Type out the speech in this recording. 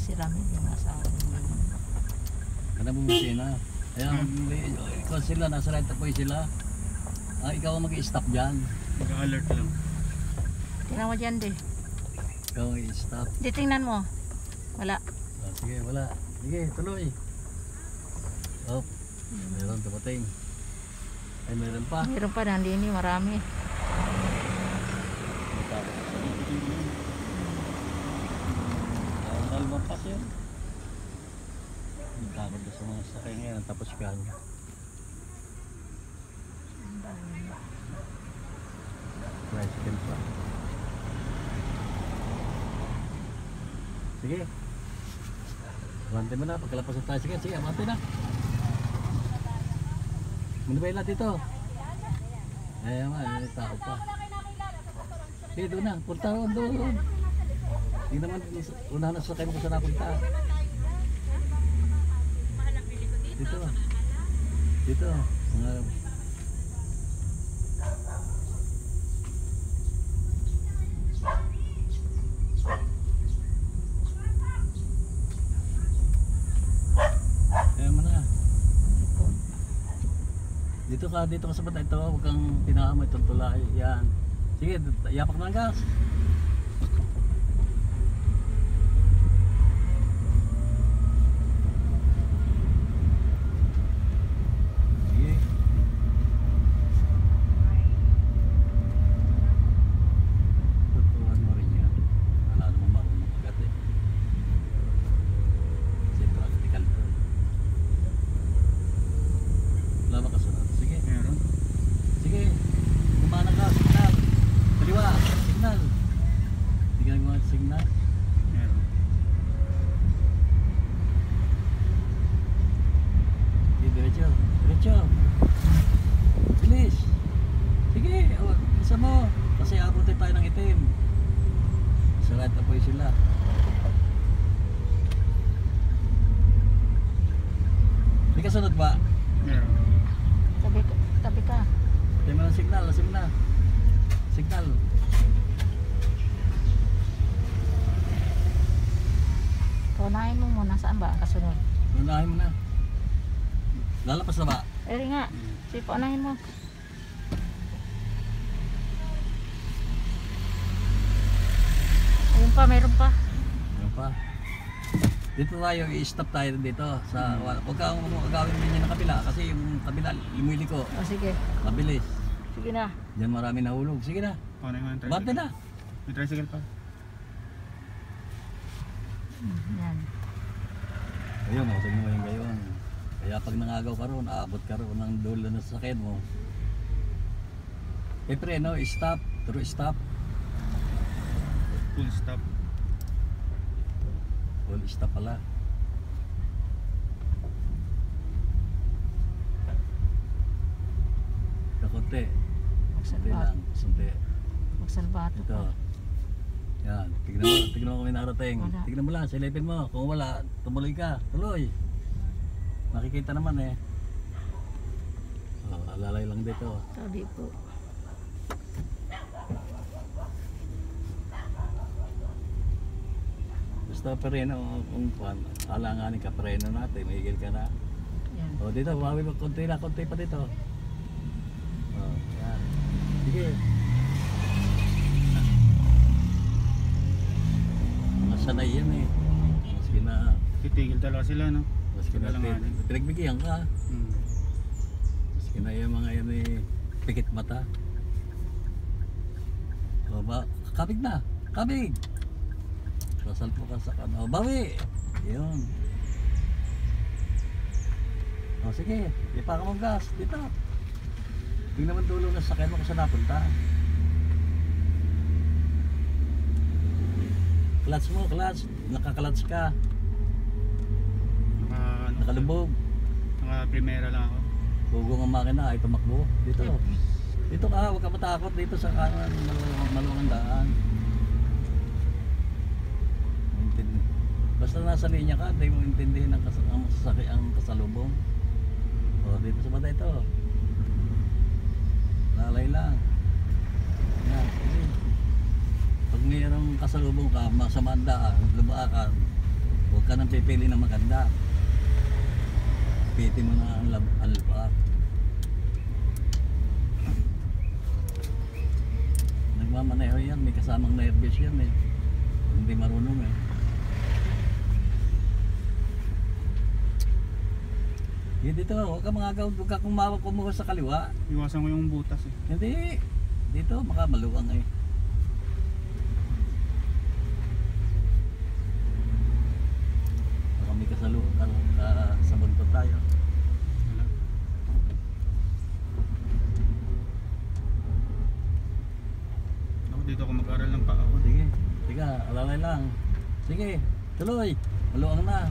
si Ramil yung asawa niya. Kada bumisina. Ayan, ikaw sila, nasa right po sila. Ah, ikaw ang mag-i-stop dyan. Nag-alert lang. Tingnan mo dyan, di. Ikaw ang i-stop. Di, tingnan mo. Wala. Ah, sige, wala. Sige, tuloy. Oh, meron dumating. Ay, meron pa. Meron pa, nandini, marami. Ang almapas yun. Ang na sa mga sakay ngayon. Tapos ka. Tricycle pa. Sige. Abante mo na. Pagkalapos ng tricycle. Sige, abante na. Muna ba ilan dito? Ay, ma, may tao pa. Sige, doon na. Punta roon doon. Hindi naman, unahan na sa kayo kung saan napunta. Dito. Dito. Mga... Dito ka, dito ka sa bata ito. Huwag kang tinama itong tulay. Yan. Sige, yapak na ang gas. Sige. Tutuan mo rin yan. Wala naman marunong agad eh. Kasi practical to. Wala ba kasunod? Sige. Meron. Sige. Gumana ka. Signal. Kaliwa. Signal. Bigyan mo ang signal. Meron. Sige, diretso. Diretso. Bilis. Sige. O, isa mo. Kasi abutin tayo ng itim. Sa right na po sila. Hindi ka sunod ba? Meron. Tabi. Tabi ka. Tayo mo ng signal. Asim na. Signal. Kaunahin mo muna. Saan ba? Kasunod. Unahin mo na. Lalapas na ba? Eri nga. Sige, paunahin mo. Ayun pa, mayroon pa. Ano pa? Dito tayo, i-stop tayo dito sa wala. Huwag kang magagawin din yan ng kabila kasi yung kabila lumili ko. O sige. Mabilis. Sige na. Diyan marami nahulog. Sige na. Paano yung tricycle? Bante na. May tricycle pa. Yan. Ayun, oh, tingnan mo yung gayon. Kaya pag nangagaw ka roon, aabot ka roon ng dulo ng sakyan mo. Eh preno, stop. True stop. Full stop. Full stop pala. Kakunti. Kunti Magsalbato. lang. Kunti. Magsalbato Ito. Yan. Tignan mo, tignan mo may narating. Wala. Tignan mo lang, silipin mo. Kung wala, tumuloy ka. Tuloy. Makikita naman eh. Oh, alalay lang dito. Sabi po. Basta pereno, kung kung alanganin ka, pereno natin, mahigil ka na. Yan. O dito, bumawi mo, konti na, konti pa dito. O, yan. Sige. Mga sanay yan eh. Maski na, Titigil talaga sila, no? maski na Alanganin. pinagbigyan ka. Hmm. Maski na yung mga yan eh, pikit mata. O ba, kabig na, kabig. Sasalpo ka sa kan. O, bawi. Yun. O, sige, ipa ka mong gas. Dito. Tingnan naman dulo ng sakyan mo kung saan napunta. Clutch mo, clutch. Nakaklutch ka. Naka, ano, Nakalubog. Naka primera lang ako. Bugong ang makina ay tumakbo. Dito. Dito ka, huwag ka matakot dito sa kanan, maluwang, maluwang ang daan. Intindi. Basta nasa linya ka, hindi mo intindihin ang, kas ang, sasaki, ang kasalubong. O, dito sa bata ito. Lalay lang. Yan. Pag mayroong kasalubong ka, masama ang daan, lumaan Huwag ka nang pipili ng maganda. Piti mo na ang lab- alpa. Nagmamaneho yan, may kasamang nervous yan eh. Hindi marunong eh. Hindi dito, huwag ka mga huwag ka kumawa kumuha sa kaliwa. Iwasan ko yung butas eh. Hindi. Dito, makamaluwang eh. Baka may kasalo, ka, sa buntot tayo. Ako dito ako mag-aral ng pa ako. Sige, sige, alalay lang. Sige, tuloy. Maluwang na.